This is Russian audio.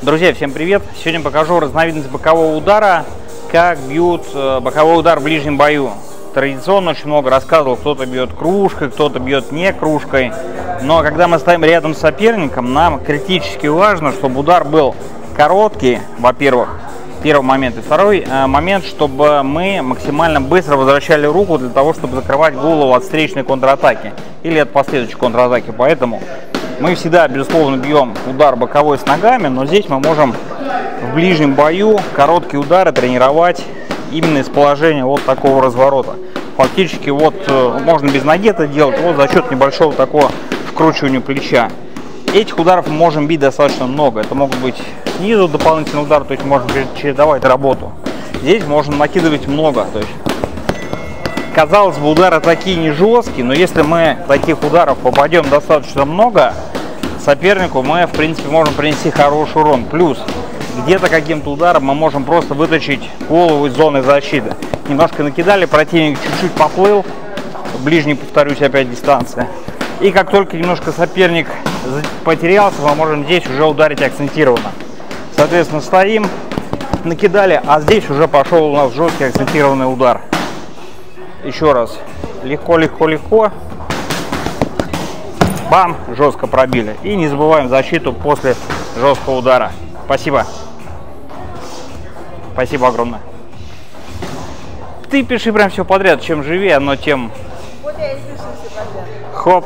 Друзья, всем привет! Сегодня покажу разновидность бокового удара, как бьют э, боковой удар в ближнем бою. Традиционно очень много рассказывал, кто-то бьет кружкой, кто-то бьет не кружкой. Но когда мы стоим рядом с соперником, нам критически важно, чтобы удар был короткий, во-первых, первый момент. И второй э, момент, чтобы мы максимально быстро возвращали руку для того, чтобы закрывать голову от встречной контратаки или от последующей контратаки. Поэтому мы всегда, безусловно, бьем удар боковой с ногами, но здесь мы можем в ближнем бою короткие удары тренировать именно из положения вот такого разворота. Фактически вот э, можно без ноги это делать, вот за счет небольшого такого вкручивания плеча. Этих ударов мы можем бить достаточно много. Это могут быть снизу дополнительный удар, то есть можно чередовать работу. Здесь можно накидывать много. То есть, казалось бы, удары такие не жесткие, но если мы таких ударов попадем достаточно много, сопернику мы, в принципе, можем принести хороший урон. Плюс, где-то каким-то ударом мы можем просто вытащить голову из зоны защиты. Немножко накидали, противник чуть-чуть поплыл, ближний, повторюсь, опять дистанция. И как только немножко соперник потерялся, мы можем здесь уже ударить акцентированно. Соответственно, стоим, накидали, а здесь уже пошел у нас жесткий акцентированный удар. Еще раз. Легко, легко, легко бам, жестко пробили. И не забываем защиту после жесткого удара. Спасибо. Спасибо огромное. Ты пиши прям все подряд. Чем живее, но тем... Вот я и пишу все подряд. Хоп.